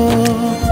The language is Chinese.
कवि याद करे